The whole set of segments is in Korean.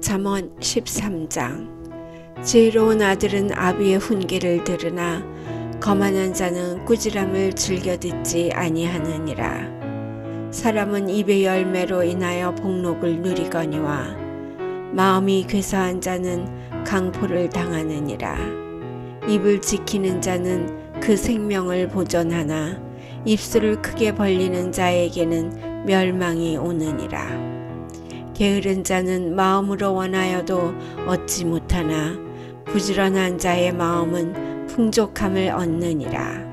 잠언 13장 지혜로운 아들은 아비의 훈계를 들으나 거만한 자는 꾸지람을 즐겨 듣지 아니하느니라. 사람은 입의 열매로 인하여 복록을 누리거니와 마음이 괴사한 자는 강포를 당하느니라. 입을 지키는 자는 그 생명을 보존하나 입술을 크게 벌리는 자에게는 멸망이 오느니라. 게으른 자는 마음으로 원하여도 얻지 못하나 부지런한 자의 마음은 풍족함을 얻느니라.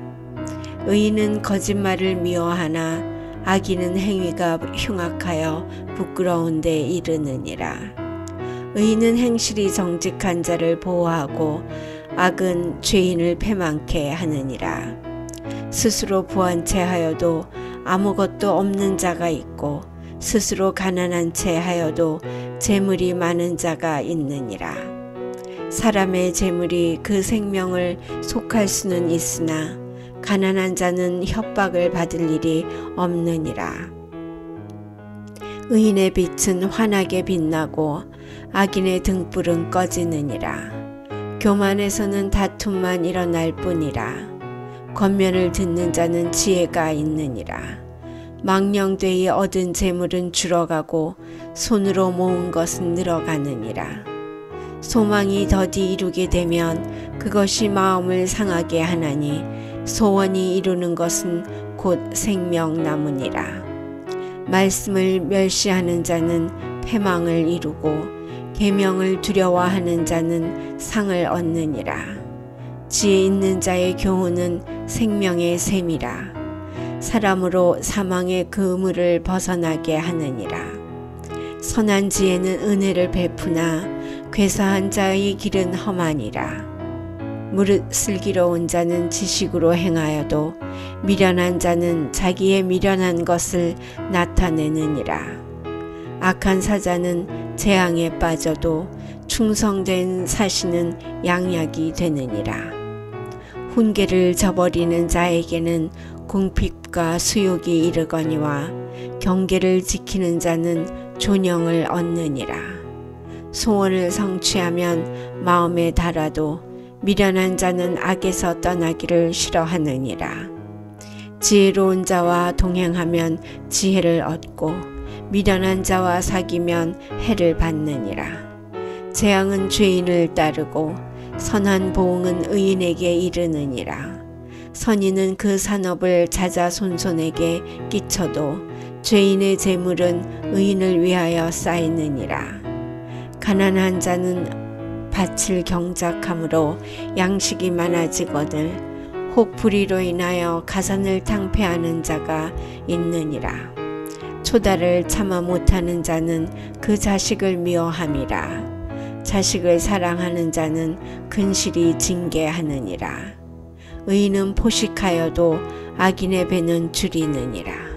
의인은 거짓말을 미워하나 악인은 행위가 흉악하여 부끄러운 데 이르느니라. 의인은 행실이 정직한 자를 보호하고 악은 죄인을 패망케 하느니라. 스스로 부한 채 하여도 아무것도 없는 자가 있고 스스로 가난한 채 하여도 재물이 많은 자가 있느니라. 사람의 재물이 그 생명을 속할 수는 있으나 가난한 자는 협박을 받을 일이 없느니라. 의인의 빛은 환하게 빛나고 악인의 등불은 꺼지느니라. 교만에서는 다툼만 일어날 뿐이라. 겉면을 듣는 자는 지혜가 있느니라. 망령되이 얻은 재물은 줄어가고 손으로 모은 것은 늘어가느니라. 소망이 더디 이루게 되면 그것이 마음을 상하게 하나니 소원이 이루는 것은 곧 생명나무니라. 말씀을 멸시하는 자는 패망을 이루고 계명을 두려워하는 자는 상을 얻느니라. 지혜 있는 자의 교훈은 생명의 셈이라. 사람으로 사망의 그물을 벗어나게 하느니라. 선한 지혜는 은혜를 베푸나 괴사한 자의 길은 험하니라. 무릇 슬기로운 자는 지식으로 행하여도 미련한 자는 자기의 미련한 것을 나타내느니라. 악한 사자는 재앙에 빠져도 충성된 사신은 양약이 되느니라. 훈계를 저버리는 자에게는 궁핍과 수욕이 이르거니와 경계를 지키는 자는 존영을 얻느니라. 소원을 성취하면 마음에 달아도 미련한 자는 악에서 떠나기를 싫어하느니라. 지혜로운 자와 동행하면 지혜를 얻고 미련한 자와 사귀면 해를 받느니라. 재앙은 죄인을 따르고 선한 보응은 의인에게 이르느니라. 선인은 그 산업을 자자 손손에게 끼쳐도 죄인의 재물은 의인을 위하여 쌓이느니라. 가난한 자는 밭을 경작함으로 양식이 많아지거늘 혹 불의로 인하여 가산을 탕폐하는 자가 있느니라. 초다를 참아 못하는 자는 그 자식을 미워함이라. 자식을 사랑하는 자는 근실이 징계하느니라. 의인은 포식하여도 악인의 배는 줄이느니라.